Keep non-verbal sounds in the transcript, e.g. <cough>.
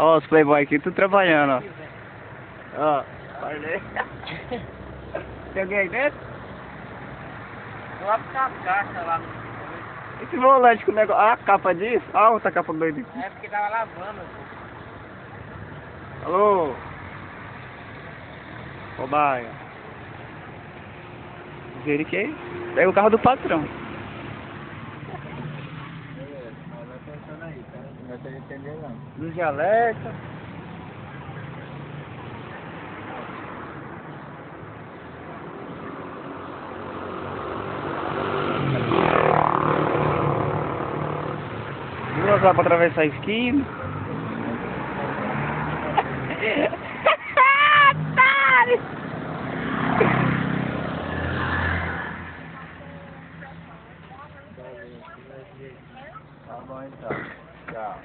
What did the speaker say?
Ó, os playboy aqui, tudo trabalhando, ó. Ó, olha <laughs> Tem alguém aí dentro? Lá pra caixa lá. Esse volante com o negócio. Ah, a capa disso? Ah, outra capa doida. É porque tava lavando. pô. Alô? Cobaia. Ver que Pega o carro do patrão. Luz de alerta. Duas lá pra atravessar a esquina. Tá bom então. God.